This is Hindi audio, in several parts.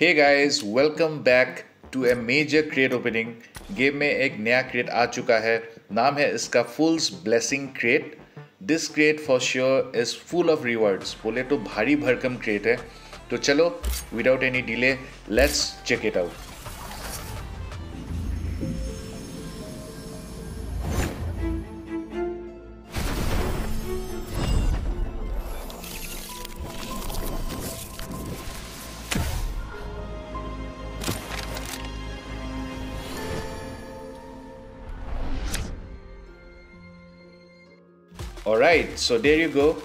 Hey guys welcome back to a major crate opening game में एक नया क्रेट आ चुका है। नाम है इसका Fool's blessing crate this crate for sure is full of rewards बोले तो भारी भरकम क्रेट है। तो चलो without any delay let's check it out so there you go.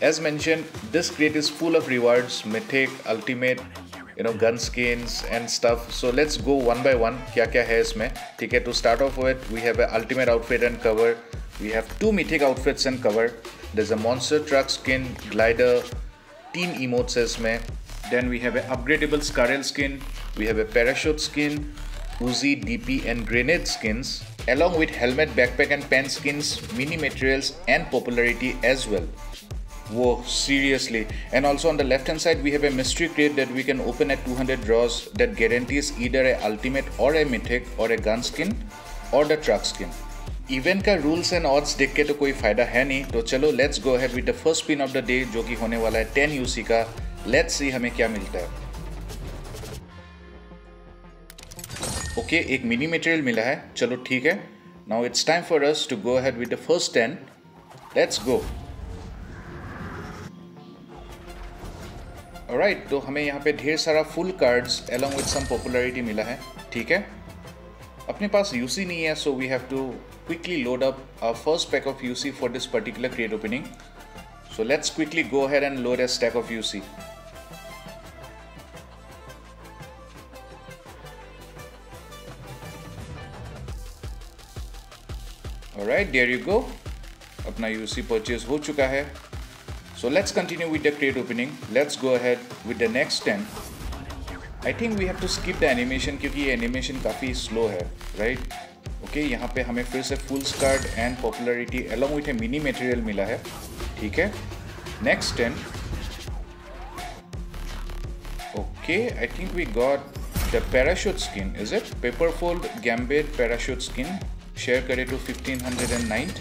As mentioned, this crate is full of rewards, mythic, ultimate, you know, gun skins and stuff. So let's go one by one. क्या क्या है इसमें ठीक है to start off with, we have an ultimate outfit and cover. We have two mythic outfits and cover. There's a monster truck skin, glider, teen emotes है इसमें. Then we have an upgradable Scarel skin. We have a parachute skin, Uzi, DP and grenade skins Along with helmet, backpack and pen skins, mini materials and popularity as well. Whoa, seriously. And also on the left hand side we have a mystery crate that we can open at 200 draws that guarantees either a ultimate or a mythic or a gun skin or the truck skin. Event का रूल्स एंड ऑड्स देख के तो कोई फ़ायदा है नहीं तो चलो let's go head with the first spin of the day जो कि होने वाला है 10 यूसी का लेट्स सी हमें क्या मिलता है ओके okay, एक मिनी मटेरियल मिला है। चलो ठीक है। Now it's time for us to go head with the first ten let's go right तो हमें यहाँ पे ढेर सारा fool cards along with some popularity मिला है। ठीक है? अपने पास यूसी नहीं है so we have to quickly load up our first pack of UC for this particular create opening so let's quickly go head and load a stack of UC right there you go अपना यूसी परचेज हो चुका है। So let's continue with the create opening let's go ahead with the next ten I think we have to skip the animation क्योंकि ये एनिमेशन काफ़ी स्लो है राइट right? ओके okay, यहाँ पे हमें फिर से fools card and popularity along with a mini material मिला है। ठीक है? Next ten okay I think we got the parachute skin is it paper fold gambit parachute skin share kare to 1509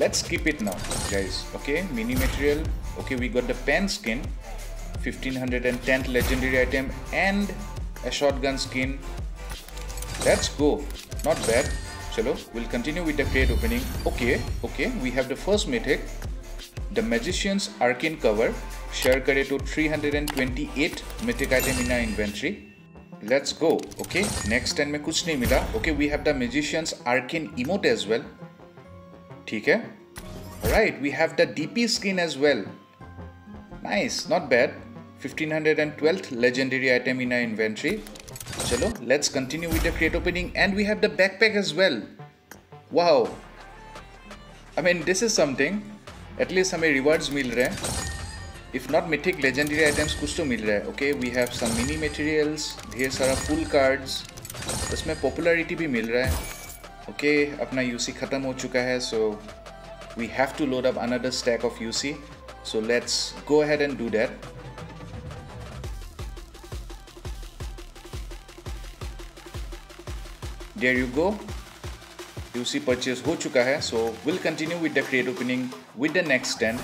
let's keep it now guys. Okay mini material. Okay we got the pen skin 1510th legendary item and a shotgun skin. Let's go. Not bad. Chalo we'll continue with the crate opening. Okay okay we have the first mythic the magician's arcane cover. Share kare to 328 mythic item in our inventory let's go okay next time में कुछ नहीं मिला okay we have the magician's arcane emote as well ठीक है right we have the DP skin as well nice not bad 1512th legendary item in our inventory चलो let's continue with the crate opening and we have the backpack as well wow I mean this is something at least हमें rewards मिल रहे हैं if not mythic legendary items कुछ तो मिल रहा है okay we have some mini materials ढेर सारा फुल कार्ड्स उसमें पॉपुलैरिटी भी मिल रहा है ओके okay, अपना यूसी ख़त्म हो चुका है so we have to load up another stack of UC so let's go ahead and do that there you go UC purchase हो चुका है so will continue with the create opening with the next ten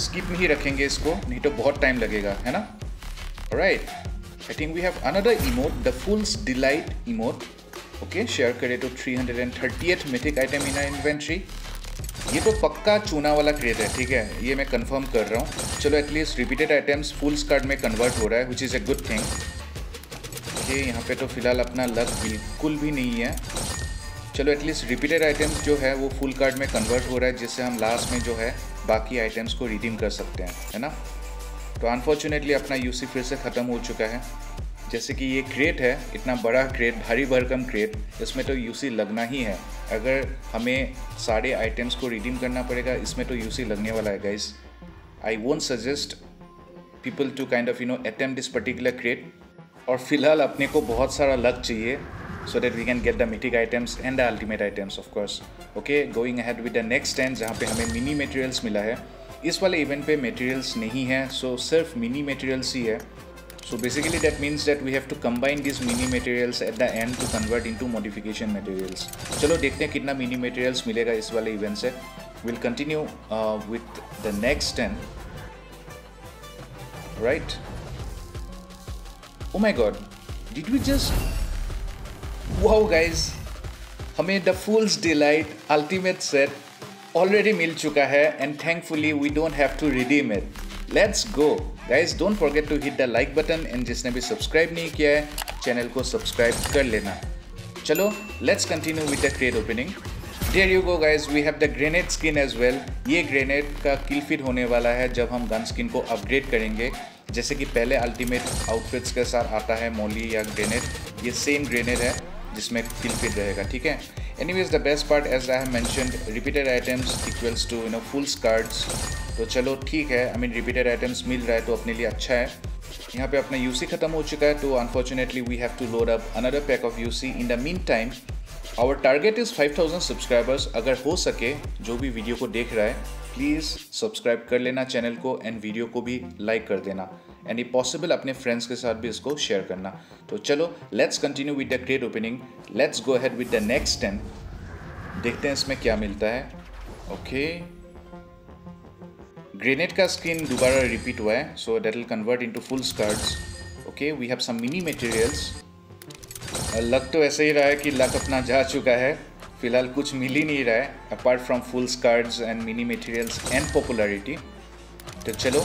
skip में ही रखेंगे इसको, नहीं तो बहुत टाइम लगेगा, है ना? Right I think we have another emote the fools delight emote okay share करें तो 330th mythic item in inventory ये तो पक्का चूना वाला क्रेट है, ठीक है? ये मैं कंफर्म कर रहा हूँ। चलो at least repeated items fools card में कन्वर्ट हो रहा है which is a good thing ये यहाँ पे तो फ़िलहाल अपना लक बिल्कुल भी नहीं है। चलो एटलीस्ट रिपीटेड आइटम्स जो है वो फुल कार्ड में कन्वर्ट हो रहा है, जिससे हम लास्ट में जो है बाकी आइटम्स को रिडीम कर सकते हैं, है ना? तो अनफॉर्चुनेटली अपना यूसी फिर से ख़त्म हो चुका है। जैसे कि ये क्रेट है, इतना बड़ा क्रेट भारी भरकम क्रेट इसमें तो यूसी लगना ही है। अगर हमें सारे आइटम्स को रिडीम करना पड़ेगा, इसमें तो यूसी लगने वाला है guys I won't suggest people to kind of you know attempt this particular crate और फ़िलहाल अपने को बहुत सारा लक चाहिए। So that we can get the mythic items and the ultimate items of course okay going ahead with the next stand जहाँ पे हमें mini materials मिला है इस वाले इवेंट पे मटेरियल्स नहीं है so सिर्फ़ मिनी मटेरियल्स ही है So basically that means that we have to combine these mini materials at the end to convert into modification materials. चलो देखते हैं कितना mini materials मिलेगा इस वाले event से. We'll continue uh, with the next 10. Right? Oh my god. Did we just... Wow, guys. हमें the Fool's Delight ultimate set already मिल चुका है and thankfully we don't have to redeem it. Let's go guys don't forget to hit the like button and जिसने भी सब्सक्राइब नहीं किया है चैनल को सब्सक्राइब कर लेना। चलो let's continue with the crate opening there you go guys we have the grenade skin as well ये ग्रेनेड का किल फिट होने वाला है जब हम गन स्किन को अपग्रेड करेंगे। जैसे कि पहले अल्टीमेट आउटफिट्स के साथ आता है मोली या ग्रेनेड ये सेम ग्रेनेड है। जिसमें किल फिट रहेगा, ठीक है? Any the best part as I have mentioned repeated items equals to you know fools cards तो चलो, ठीक है आई मीन रिपीटेड आइटम्स मिल रहा है तो अपने लिए अच्छा है। यहाँ पे अपना यूसी ख़त्म हो चुका है तो unfortunately we have to load up another pack of UC in the mean time our target is 5000 subscribers अगर हो सके, जो भी वीडियो को देख रहा है प्लीज़ सब्सक्राइब कर लेना चैनल को एंड वीडियो को भी लाइक कर देना। एंड पॉसिबल अपने फ्रेंड्स के साथ भी इसको शेयर करना। तो चलो let's continue with the crate opening let's go head with the next ten देखते हैं इसमें क्या मिलता है। ओके ग्रेनेड का स्क्रीन दोबारा रिपीट हुआ है so that will convert into full skirts okay we have some mini materials लग तो ऐसे ही रहा है कि लक अपना जा चुका है। फ़िलहाल कुछ मिल ही नहीं रहा है apart from full skirts and mini materials and popularity तो चलो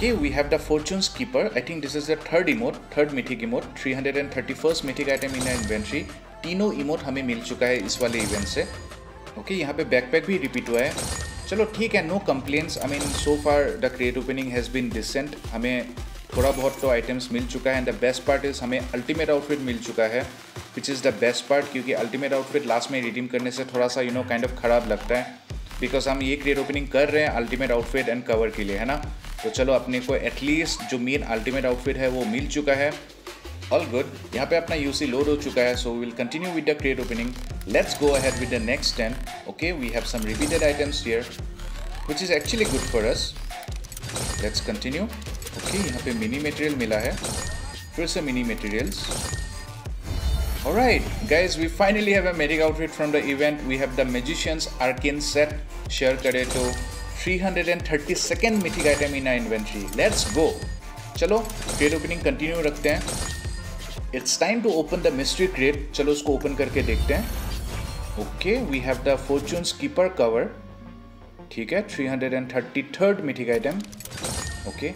okay we have the fortune's keeper I think this is the third emote third mythic emote 331st mythic item in inventory तीनों इमोट हमें मिल चुका है इस वाले इवेंट से। ओके okay, यहाँ पे बैकपैक भी रिपीट हुआ है। चलो ठीक है no complaints I mean so far the crate opening has been decent हमें थोड़ा बहुत तो आइटम्स मिल चुका है। And the best part is हमें अल्टीमेट आउटफिट मिल चुका है which is the best part क्योंकि अल्टीमेट आउटफिट लास्ट में रिडीम करने से थोड़ा सा यू नो काइंड ऑफ़ ख़राब लगता है। बिकॉज़ हम ये क्रिएट ओपनिंग कर रहे हैं अल्टीमेट आउटफिट एंड कवर के लिए है ना? तो चलो अपने को एटलीस्ट जो मेन अल्टीमेट आउटफिट है वो मिल चुका है ऑल गुड यहाँ पे अपना यूसी लोड हो चुका है so we will continue with the crate opening let's go ahead with the next ten okay we have some repeated items here which is actually good for us let's continue okay यहाँ पे मिनी मटेरियल मिला है फिर से mini materials All right, guys. We finally have a magic outfit from the event. We have the magician's arcane set. Share kare to तो 332nd mythic item in I inventory let's go चलो क्रेट ओपनिंग कंटिन्यू रखते हैं। It's time to open the mystery crate चलो, उसको ओपन करके देखते हैं। Okay we have the fortune keeper cover ठीक है three hundred and thirty third mythic का आइटम ओके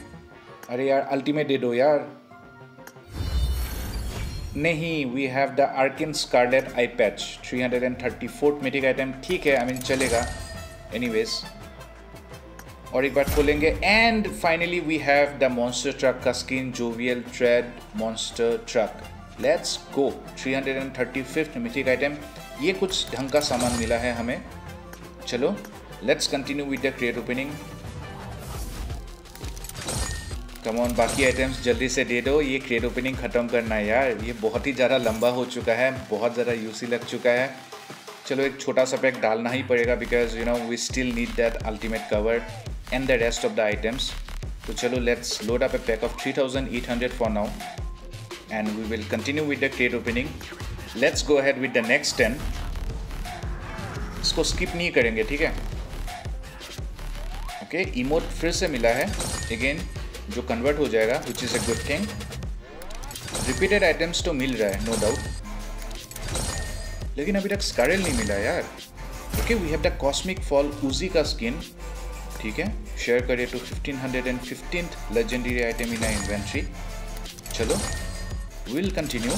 अरे यार अल्टीमेट दे दो यार। नहीं we have the arcane scarlet eye patch three hundred and thirty fourth mythic का आइटम ठीक है आई मीन चलेगा। एनी वेज और एक बार खोलेंगे। And finally we have the monster truck का skin jovial trade monster truck let's go 335th mythic item ये कुछ ढंग का सामान मिला है हमें। चलो let's continue with the crate opening come on बाकी आइटम्स जल्दी से दे दो। ये क्रिएट ओपनिंग ख़त्म करना है यार। ये बहुत ही ज़्यादा लंबा हो चुका है। बहुत ज़्यादा यूसी लग चुका है। चलो, एक छोटा सा पैक डालना ही पड़ेगा because you know we still need that ultimate cover and the rest of the items तो चलो let's load up a pack of three thousand eight hundred for now and we will continue with the crate opening let's go head with the next ten इसको स्किप नहीं करेंगे, ठीक है? ओके इमोट फिर से मिला है। अगेन जो कन्वर्ट हो जाएगा which is a good thing repeated items तो मिल रहा है नो डाउट लेकिन अभी तक स्कारेल नहीं मिला यार। Okay we have the cosmic fall Uzi का स्किन ठीक है? शेयर करिए two fifteen hundred and fifteen legendary item in I inventory चलो विल कंटिन्यू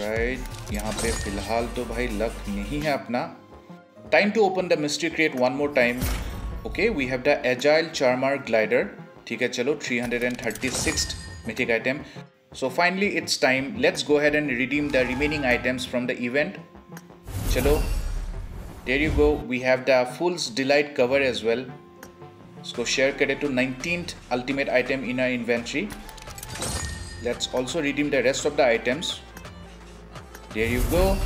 राइट यहाँ पे फ़िलहाल तो भाई लक नहीं है अपना. Time to open the mystery crate one more time okay we have the agile charmer glider ठीक है, चलो three hundred and thirty six mythic item so finally it's time let's go head and redeem the remaining items from the event चलो there you go. We have the fool's delight cover as well. So share credit to 19th ultimate item in our inventory. Let's also redeem the rest of the items. There you go.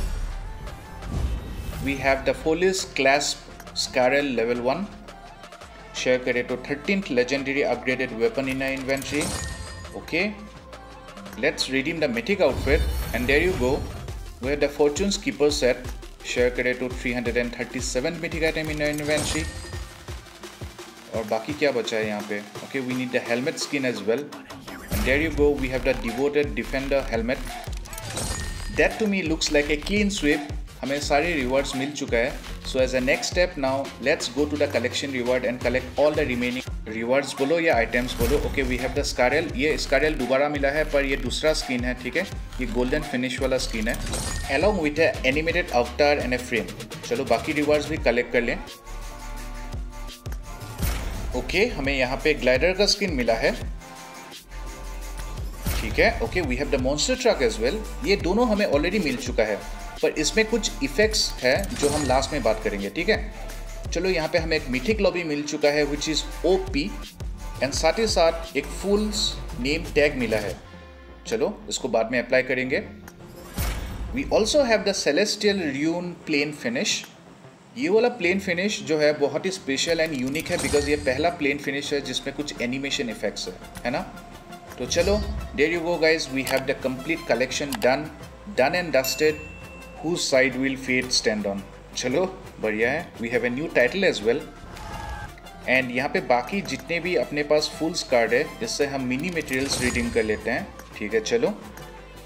We have the Foley's Clasp Scarrel level 1 share credit to 13th legendary upgraded weapon in our inventory. Okay. Let's redeem the mythic outfit. And there you go. We have the fortune's keeper set share करें तो 337 मिथिक आइटम इन इन्वेंट्री और बाकी क्या बचा है यहाँ पे? Okay we need the helmet skin as well there you go we have the devoted defender helmet that to me looks like a clean sweep हमें सारे रिवॉर्ड्स मिल चुका है। So as a next step now let's go to the collection reward and collect all the remaining rewards बोलो या आइटम्स बोलो। Okay we have the SCAR L ये स्कारेल दोबारा मिला है पर ये दूसरा स्किन है ठीक है? ये गोल्डन फिनिश वाला स्किन है। Along with animated avatar and a frame चलो बाकी रिवॉर्ड्स भी कलेक्ट कर लें। ओके okay, हमें यहाँ पे ग्लाइडर का स्किन मिला है। ठीक है? Okay we have the monster truck as well ये दोनों हमें ऑलरेडी मिल चुका है। पर इसमें कुछ इफेक्ट्स है जो हम लास्ट में बात करेंगे, ठीक है? चलो, यहाँ पे हमें एक मिथिक लॉबी मिल चुका है which is O P and साथ ही साथ एक फुल नेम टैग मिला है। चलो, इसको बाद में अप्लाई करेंगे। We also have the celestial rune plane finish ये वाला प्लेन फिनिश जो है, बहुत ही स्पेशल एंड यूनिक है बिकॉज़ ये पहला प्लेन फिनिश है, जिसमें कुछ एनिमेशन इफेक्ट्स है है ना? तो चलो there you go guys we have the complete collection done done and dusted who side will fate stand on चलो, बढ़िया है। We have a new title as well and यहाँ पे बाकी जितने भी अपने पास फुल्स कार्ड है इससे हम मिनी मटेरियल्स रीडिंग कर लेते हैं। ठीक है, चलो।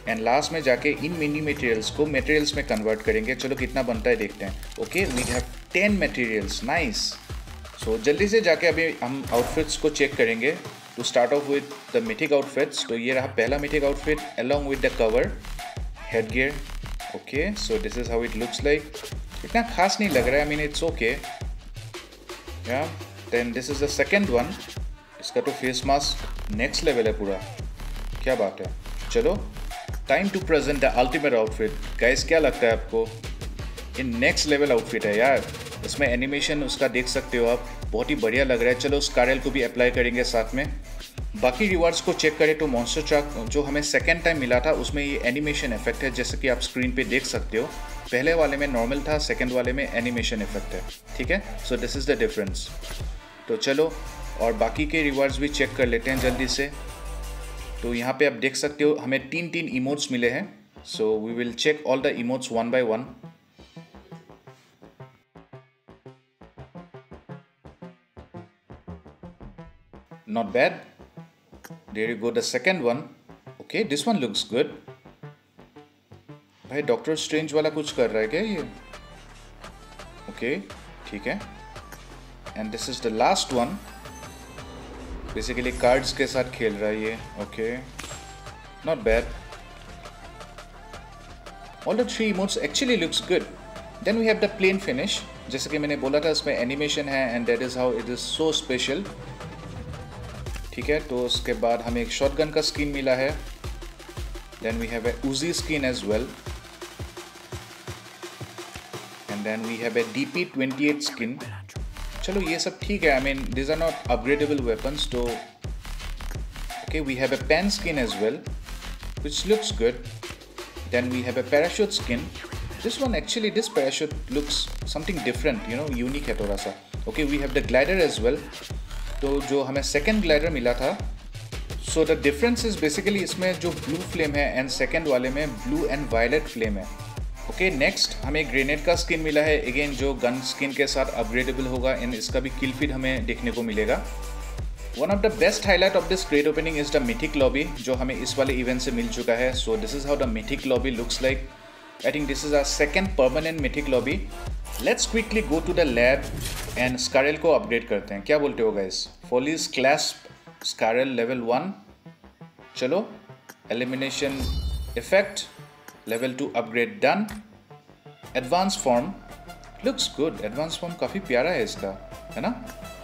एंड लास्ट में जाके इन मिनी मटेरियल्स को मटेरियल्स में कन्वर्ट करेंगे। चलो, कितना बनता है देखते हैं। Okay we have ten materials nice so जल्दी से जाके अभी हम आउटफिट्स को चेक करेंगे। To start off with the mythic outfits तो ये रहा पहला mythic outfit along with the cover head gear okay so this is how it looks like इतना खास नहीं लग रहा है mean it's okay yeah then this is the second one इसका तो फेस मास्क नेक्स्ट लेवल है पूरा। क्या बात है? चलो time to present the ultimate outfit guys क्या लगता है आपको? ये नेक्स्ट लेवल आउटफिट है यार। इसमें एनिमेशन उसका देख सकते हो आप। बहुत ही बढ़िया लग रहा है। चलो, उस कारेल को भी अप्लाई करेंगे साथ में। बाकी रिवार्ड्स को चेक करें तो मॉन्स्टर ट्रक जो हमें सेकेंड टाइम मिला था, उसमें ये एनिमेशन इफ़ेक्ट है, जैसे कि आप स्क्रीन पे देख सकते हो। पहले वाले में नॉर्मल था सेकेंड वाले में एनिमेशन इफ़ेक्ट है। ठीक है? So this is the difference तो चलो, और बाकी के रिवार्ड्स भी चेक कर लेते हैं जल्दी से। तो यहाँ पे आप देख सकते हो, हमें तीन तीन इमोट्स मिले हैं। So we will check all the emotes one by one not bad. There you go, the second one. Okay, this one looks good. भाई डॉक्टर स्ट्रेंज वाला कुछ कर रहा है क्या ये? ओके ठीक है। And this is the last one basically cards के साथ खेल रहा है ये। Okay not bad all the three emotes actually looks good then we have the plane finish जैसे कि मैंने बोला था, इसमें एनिमेशन है and that is how it is so special ठीक है तो उसके बाद हमें एक शॉर्ट गन का स्किन मिला है। Then we have a Uzi skin as well and then we have a D P twenty eight skin चलो, ये सब ठीक है। I mean these are not upgradable weapons तो okay we have a pan skin as well which looks good then we have a parachute skin this one actually this parachute looks something different you know unique है थोड़ा सा। Okay we have the glider as well तो जो हमें सेकेंड ग्लाइडर मिला था so the difference is basically इसमें जो ब्लू फ्लेम है एंड सेकेंड वाले में ब्लू एंड वायलेट फ्लेम है। ओके okay, नेक्स्ट हमें ग्रेनेड का स्किन मिला है। अगेन जो गन स्किन के साथ अपग्रेडेबल होगा एंड इसका भी किल हमें देखने को मिलेगा। One of the best highlight of this crate opening is the mythic lobby जो हमें इस वाले इवेंट से मिल चुका है। So this is how the mythic lobby looks like I think this is our second permanent mythic lobby let's quickly go to the lab and SCAR L को अपग्रेड करते हैं। क्या बोलते हो guys फोलिस class SCAR L level one चलो elimination effect level two upgrade done advance form looks good advance form काफ़ी प्यारा है इसका, है ना?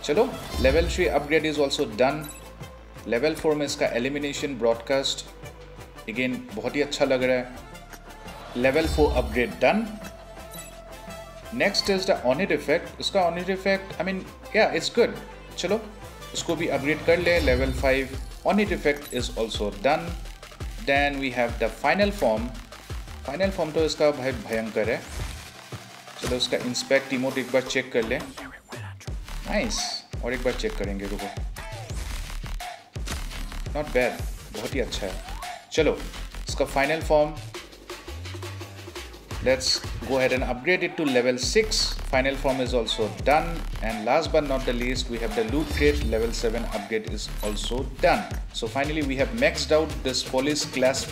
चलो level three upgrade is also done level four में इसका एलिमिनेशन ब्रॉडकास्ट अगेन बहुत ही अच्छा लग रहा है। Level four upgrade done next is the on hit effect इसका on hit effect I mean yeah it's good चलो, इसको भी अपग्रेड कर ले level five on hit effect is also done then we have the final form final form तो इसका भाई भयंकर है। चलो, इसका इंस्पेक्ट इमोट एक बार चेक कर लें। नाइस और एक बार चेक करेंगे, रुको। नॉट बैड बहुत ही अच्छा है। चलो, इसका final form let's go ahead and upgrade it to level 6 final form is also done and last but not the least we have the loot crate level 7 upgrade is also done so finally we have maxed out this police class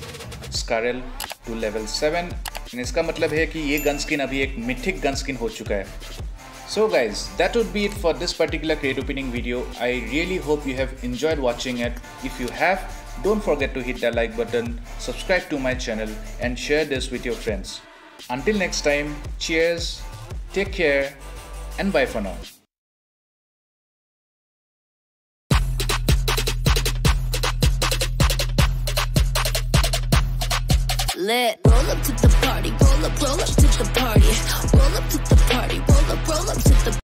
scarel to level 7 and इसका मतलब है कि ये गन स्किन अभी एक मिथिक गन स्किन हो चुका है So guys, that would be it for this particular crate opening video. I really hope you have enjoyed watching it. If you have, don't forget to hit that like button, subscribe to my channel and share this with your friends. Until next time, cheers, take care, and bye for now. Lit. Roll up to the party, roll up, roll up to the party, roll up to the party, roll up, roll up to the